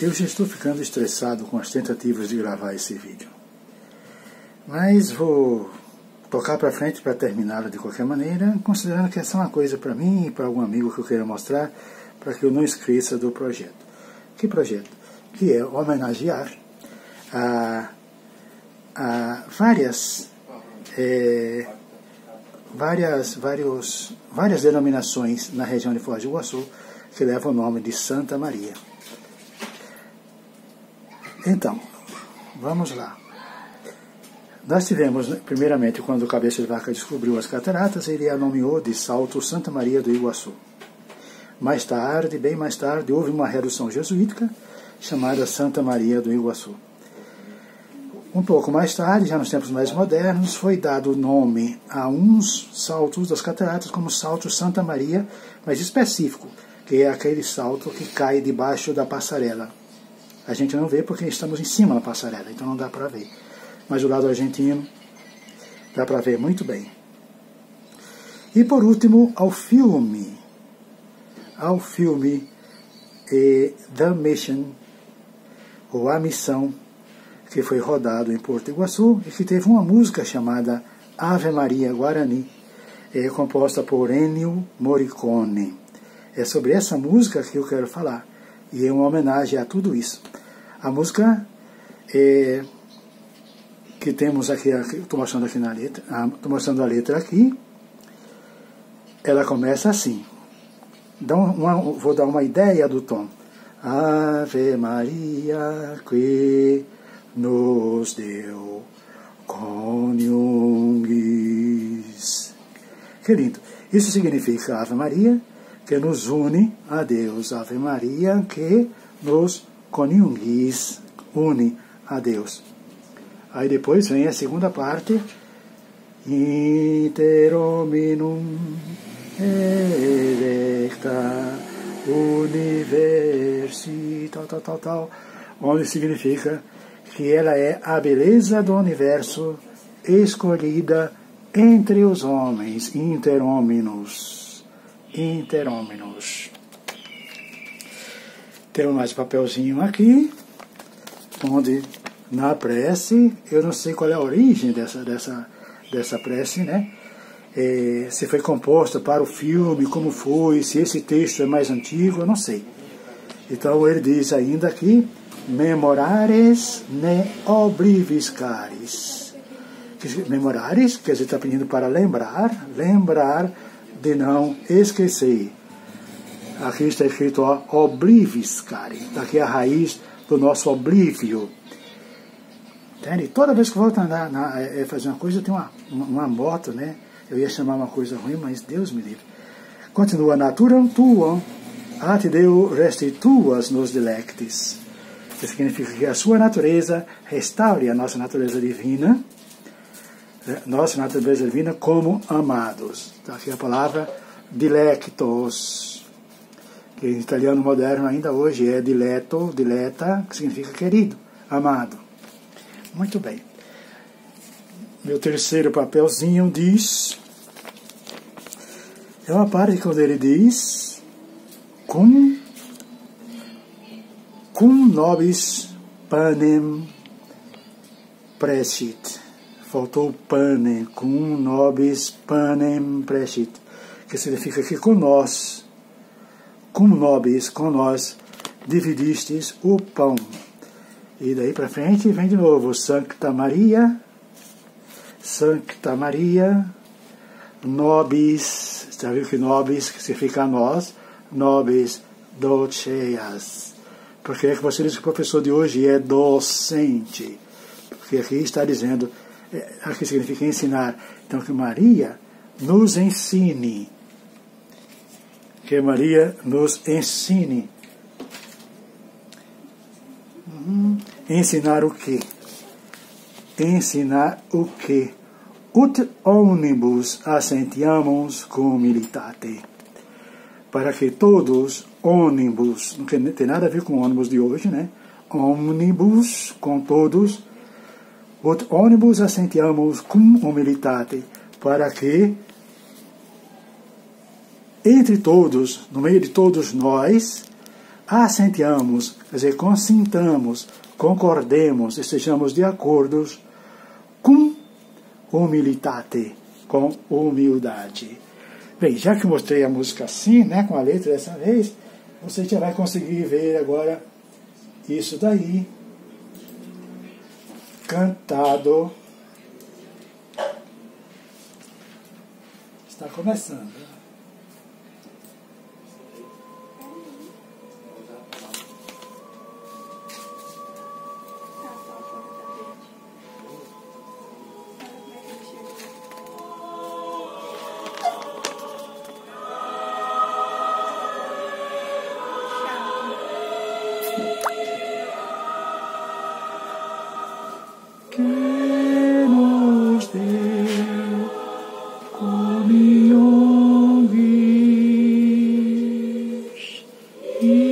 Eu já estou ficando estressado com as tentativas de gravar esse vídeo. Mas vou tocar para frente para terminá-la de qualquer maneira, considerando que essa é uma coisa para mim e para algum amigo que eu queira mostrar, para que eu não esqueça do projeto. Que projeto? Que é homenagear a, a várias, é, várias, vários, várias denominações na região de Foz do Iguaçu que levam o nome de Santa Maria. Então, vamos lá. Nós tivemos, né, primeiramente, quando o Cabeça de Vaca descobriu as cataratas, ele a nomeou de Salto Santa Maria do Iguaçu. Mais tarde, bem mais tarde, houve uma redução jesuítica chamada Santa Maria do Iguaçu. Um pouco mais tarde, já nos tempos mais modernos, foi dado o nome a uns saltos das cataratas como Salto Santa Maria, mas específico, que é aquele salto que cai debaixo da passarela. A gente não vê porque estamos em cima da passarela, então não dá para ver. Mas o lado argentino dá para ver muito bem. E por último, ao filme. Ao filme eh, The Mission, ou A Missão, que foi rodado em Porto Iguaçu e que teve uma música chamada Ave Maria Guarani, é composta por Ennio Morricone. É sobre essa música que eu quero falar e é uma homenagem a tudo isso. A música é, que temos aqui, estou mostrando aqui na letra, estou mostrando a letra aqui, ela começa assim. Dá uma, vou dar uma ideia do tom. Ave Maria que nos deu coniungues. Que lindo. Isso significa Ave Maria, que nos une a Deus. Ave Maria, que nos coniunguis, une a Deus. Aí depois vem a segunda parte. Interominum electa universi, tal, tal, tal, tal, onde significa que ela é a beleza do universo escolhida entre os homens, interôminos, interôminos. Temos mais papelzinho aqui, onde na prece, eu não sei qual é a origem dessa, dessa, dessa prece, né? É, se foi composta para o filme, como foi, se esse texto é mais antigo, eu não sei. Então ele diz ainda aqui, memorares ne obliviscaris. Memorares, quer dizer, está pedindo para lembrar, lembrar de não esquecer. Aqui está escrito ó, obliviscare, daqui é a raiz do nosso oblívio. Entende? Toda vez que eu andar, na, é, fazer uma coisa, eu tenho uma, uma, uma, moto, né? Eu ia chamar uma coisa ruim, mas Deus me livre. Continua, naturam tuam, at Deu restituas nos delectes. Que significa que a sua natureza restaure a nossa natureza divina, né? nossa natureza divina como amados. Então, aqui a palavra dilectos, que em italiano moderno ainda hoje é dileto, dileta, que significa querido, amado. Muito bem. Meu terceiro papelzinho diz. É uma parte quando ele diz. Cum. Cum nobis panem prescit. Faltou panem. Cum nobis panem prescit. Que significa que com nós, cum nobis, com nós, dividistes o pão. E daí para frente vem de novo Sancta Maria, Sancta Maria, nobis, já viu que nobis significa nós, nobis doceas. Porque é que você diz que o professor de hoje é docente? Porque aqui está dizendo, é, aqui significa ensinar. Então que Maria nos ensine. Que Maria nos ensine Ensinar o quê? Ensinar o quê? Ut omnibus assentiamos militate. Para que todos, ônibus, não tem nada a ver com ônibus de hoje, né? Omnibus, com todos, ut omnibus assentiamos cum humilitate, para que entre todos, no meio de todos nós, assentamos, quer dizer, consintamos, concordemos, estejamos de acordo com humilitate, com humildade. Bem, já que mostrei a música assim, né, com a letra dessa vez, você já vai conseguir ver agora isso daí cantado. Está começando. Mm.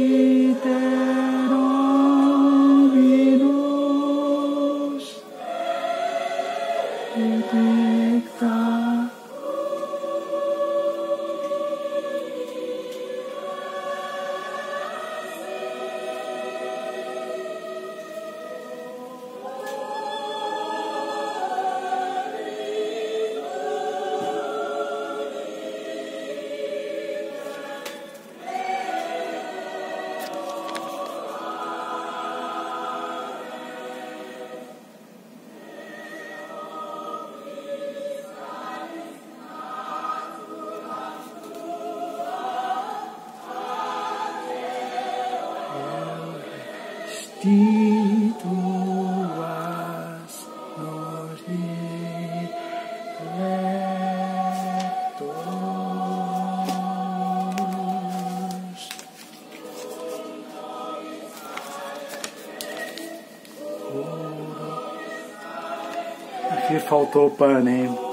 Aqui faltou o pane. Não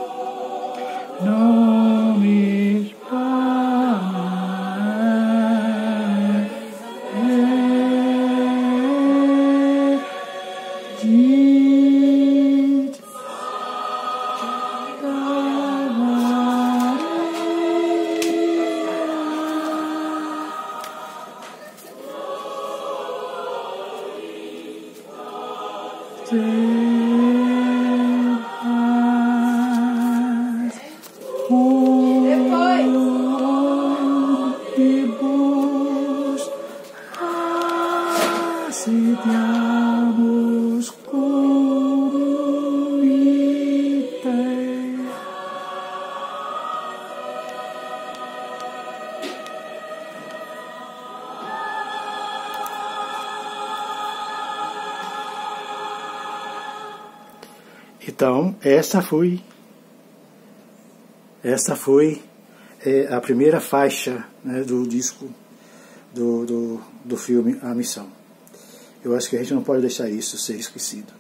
stay. Então, essa foi, essa foi é, a primeira faixa né, do disco do, do, do filme A Missão. Eu acho que a gente não pode deixar isso ser esquecido.